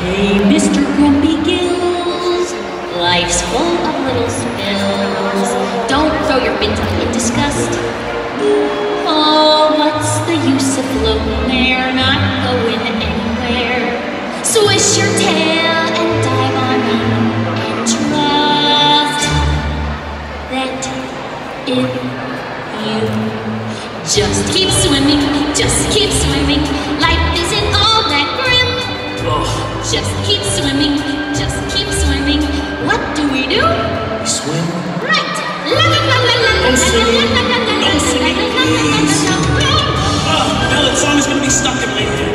Hey, Mr. Grumpy Gills, life's full of little spills. Don't throw your minty in disgust. Oh, what's the use of floating there, not going anywhere? Swish your tail and dive on in, and trust that if you just keep swimming, just keep swimming, life just keep swimming. Just keep swimming. What do we do? Swim. Right. La la la la la la la la la now that song is gonna be stuck in my head.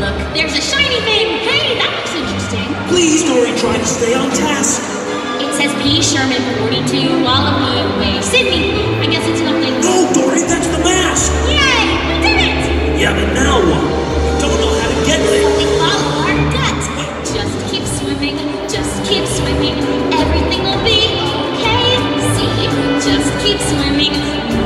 Look, there's a shiny thing. Hey, that looks interesting. Please, Dory, try to stay on task. It says P. Sherman 42, Wall just keep swimming. Everything will be okay. See, just keep swimming.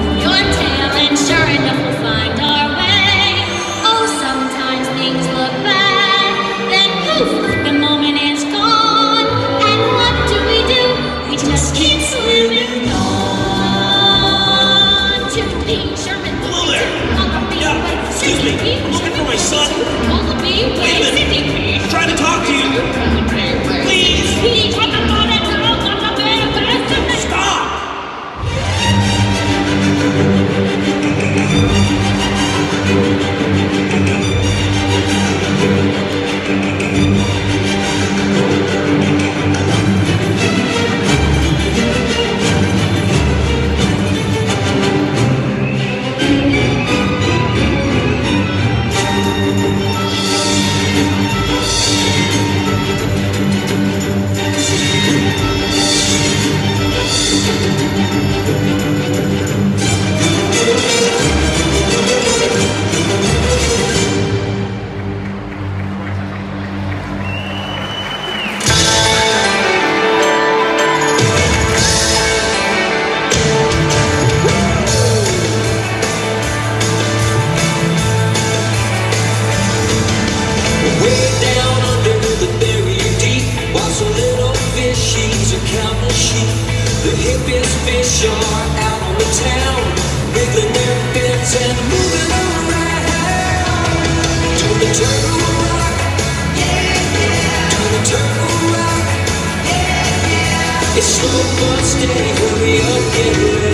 It's so much day, hurry up, get ready.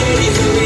city